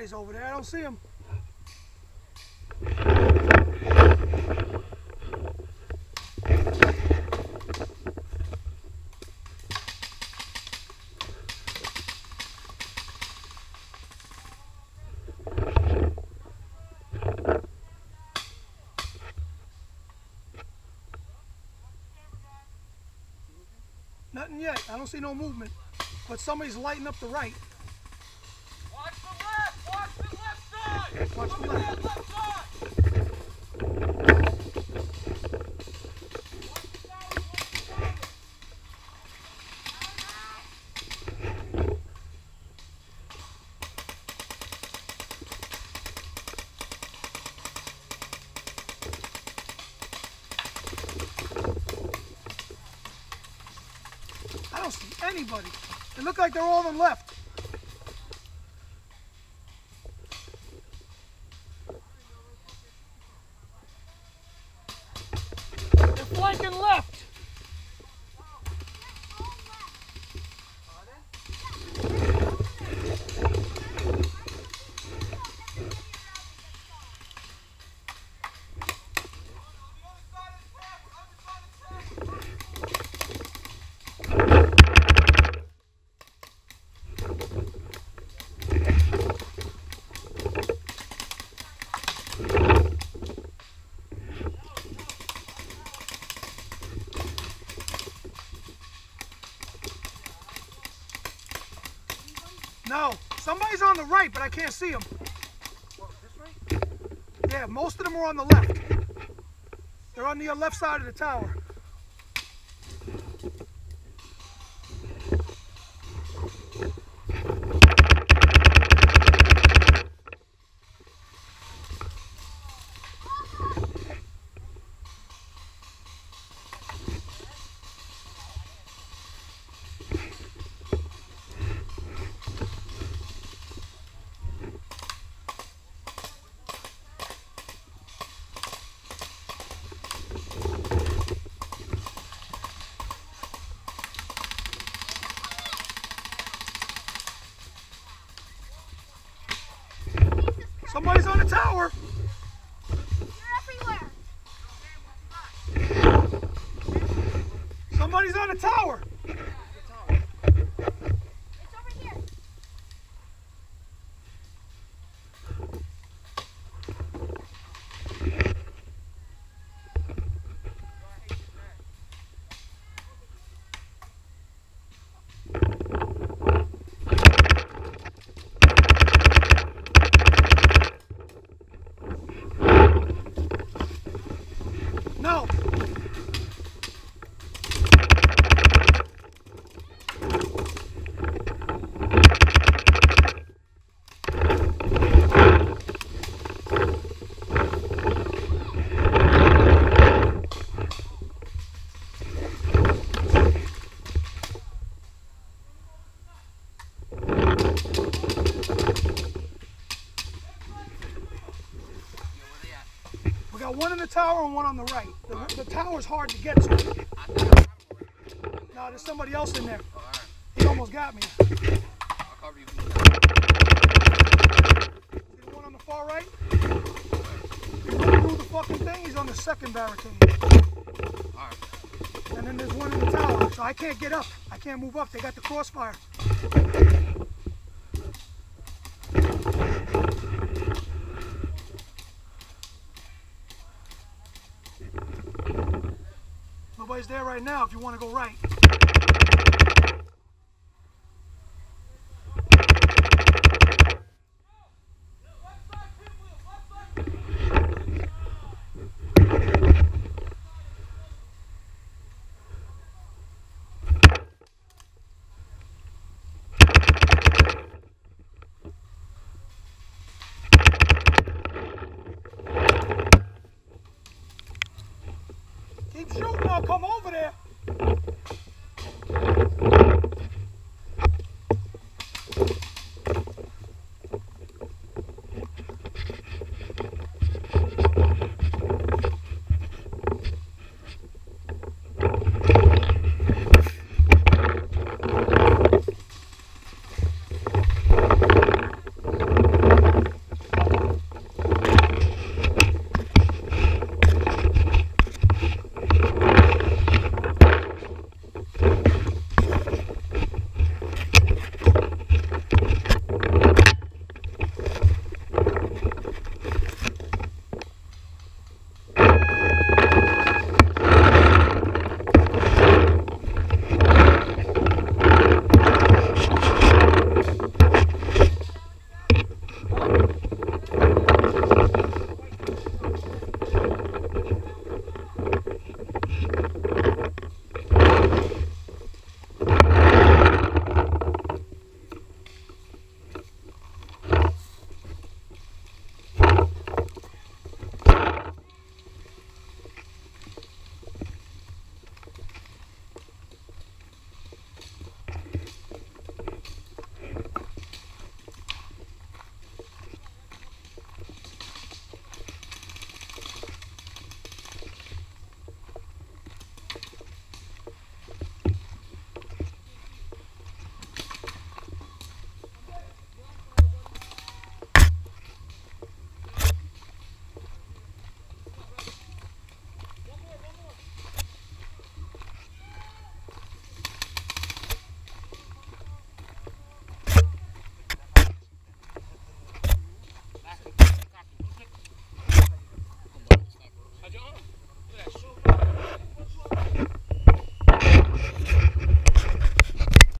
Over there. I don't see him. Nothing yet. I don't see no movement. But somebody's lighting up the right. Watch the left! Watch the left side! Watch the Look at left. that left side! I don't see anybody. They look like they're all on the left. They're flanking left. No, somebody's on the right, but I can't see them. Yeah, most of them are on the left. They're on the left side of the tower. Somebody's on the tower. You're everywhere. Somebody's on the tower. It's over here. No. We got one in the tower and one on the right. The, the tower's hard to get to. No, there's somebody else in there. He almost got me. See the one on the far right? He went through the fucking thing. He's on the second barricade. And then there's one in the tower. So I can't get up. I can't move up. They got the crossfire. Nobody's there right now if you want to go right. Come over there.